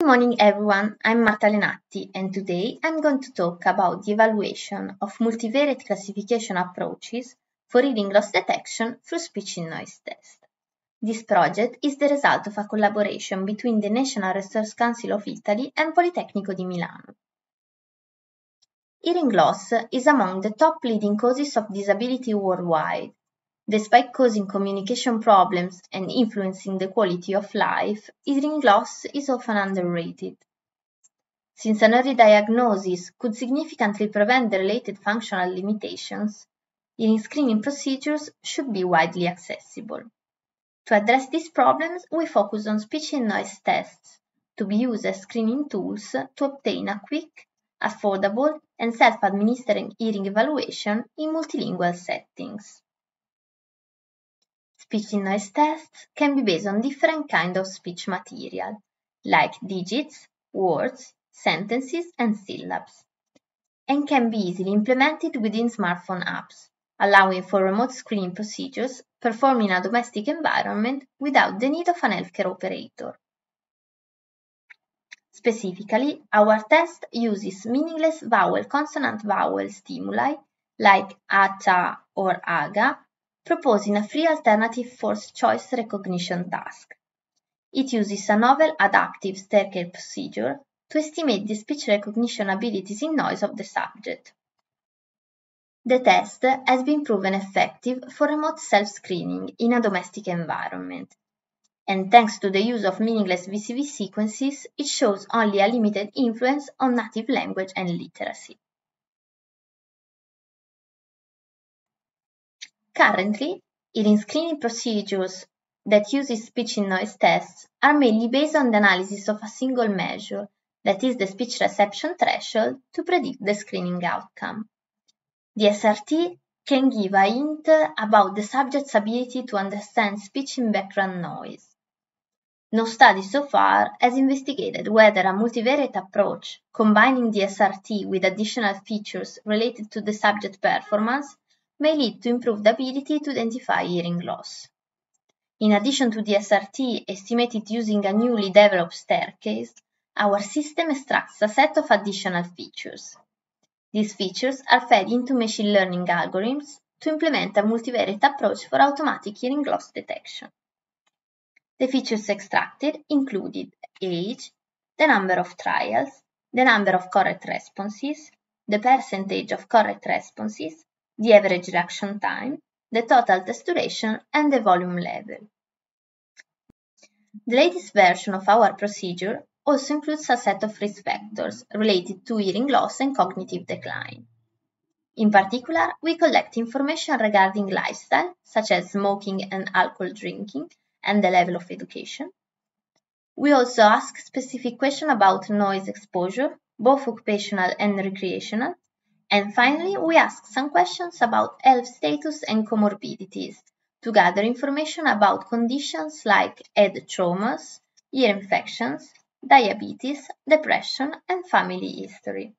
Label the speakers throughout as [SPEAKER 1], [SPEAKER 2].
[SPEAKER 1] Good morning everyone, I'm Marta Lenatti and today I'm going to talk about the evaluation of multivariate classification approaches for hearing loss detection through speech in noise test. This project is the result of a collaboration between the National Research Council of Italy and Politecnico di Milano. Hearing loss is among the top leading causes of disability worldwide Despite causing communication problems and influencing the quality of life, hearing loss is often underrated. Since an early diagnosis could significantly prevent the related functional limitations, hearing screening procedures should be widely accessible. To address these problems, we focus on speech in noise tests to be used as screening tools to obtain a quick, affordable, and self-administering hearing evaluation in multilingual settings. Speech noise tests can be based on different kinds of speech material, like digits, words, sentences, and syllabs, and can be easily implemented within smartphone apps, allowing for remote screening procedures performed in a domestic environment without the need of an healthcare operator. Specifically, our test uses meaningless vowel-consonant-vowel stimuli like ata or aga proposing a three alternative forced choice recognition task. It uses a novel adaptive staircase procedure to estimate the speech recognition abilities in noise of the subject. The test has been proven effective for remote self-screening in a domestic environment, and thanks to the use of meaningless VCV sequences, it shows only a limited influence on native language and literacy. Currently, hearing screening procedures that use speech in noise tests are mainly based on the analysis of a single measure, that is the speech reception threshold, to predict the screening outcome. The SRT can give a hint about the subject's ability to understand speech in background noise. No study so far has investigated whether a multivariate approach, combining the SRT with additional features related to the subject performance, may lead to improved ability to identify hearing loss. In addition to the SRT estimated using a newly developed staircase, our system extracts a set of additional features. These features are fed into machine learning algorithms to implement a multivariate approach for automatic hearing loss detection. The features extracted included age, the number of trials, the number of correct responses, the percentage of correct responses, the average reaction time, the total test duration, and the volume level. The latest version of our procedure also includes a set of risk factors related to hearing loss and cognitive decline. In particular, we collect information regarding lifestyle, such as smoking and alcohol drinking, and the level of education. We also ask specific questions about noise exposure, both occupational and recreational, and finally, we ask some questions about health status and comorbidities to gather information about conditions like head traumas, ear infections, diabetes, depression, and family history.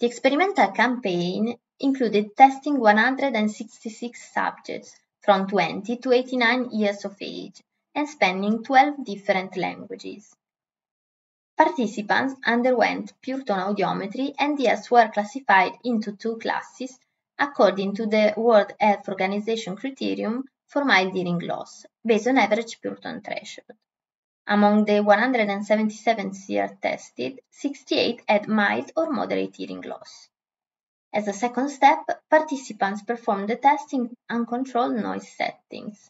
[SPEAKER 1] The experimental campaign included testing 166 subjects from 20 to 89 years of age and spanning 12 different languages. Participants underwent pure tone audiometry and ears were classified into two classes according to the World Health Organization criterion for mild hearing loss, based on average pure tone threshold. Among the 177 ears tested, 68 had mild or moderate hearing loss. As a second step, participants performed the test in uncontrolled noise settings.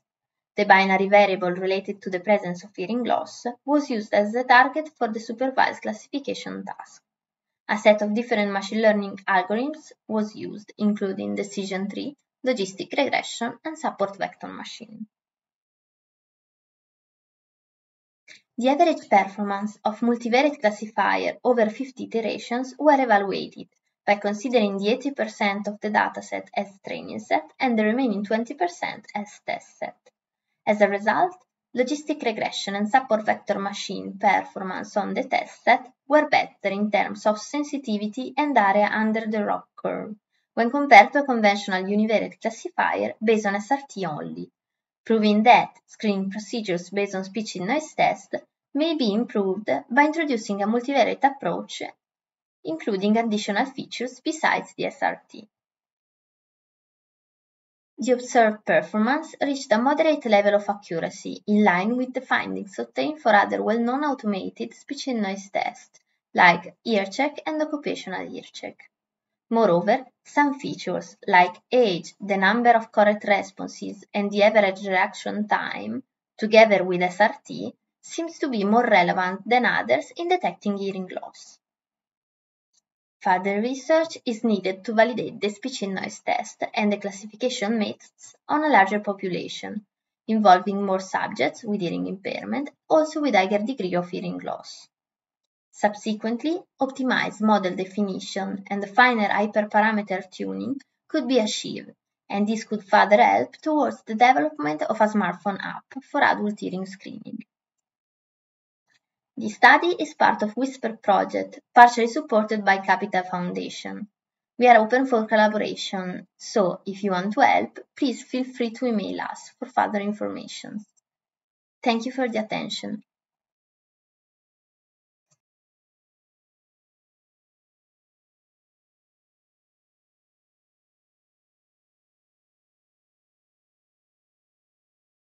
[SPEAKER 1] The binary variable related to the presence of hearing loss was used as the target for the supervised classification task. A set of different machine learning algorithms was used, including decision tree, logistic regression, and support vector machine. The average performance of multivariate classifier over 50 iterations were evaluated by considering the 80% of the dataset as training set and the remaining 20% as test set. As a result, logistic regression and support vector machine performance on the test set were better in terms of sensitivity and area under the ROC curve when compared to a conventional univariate classifier based on SRT only, proving that screening procedures based on speech in noise test may be improved by introducing a multivariate approach, including additional features besides the SRT. The observed performance reached a moderate level of accuracy, in line with the findings obtained for other well-known automated speech in noise tests, like earcheck and occupational earcheck. Moreover, some features, like age, the number of correct responses, and the average reaction time, together with SRT, seems to be more relevant than others in detecting hearing loss. Further research is needed to validate the speech in noise test and the classification methods on a larger population, involving more subjects with hearing impairment, also with higher degree of hearing loss. Subsequently, optimized model definition and finer hyperparameter tuning could be achieved, and this could further help towards the development of a smartphone app for adult hearing screening. The study is part of Whisper project, partially supported by Cariplo Foundation. We are open for collaboration, so if you want to help, please feel free to email us for further information. Thank you for the attention.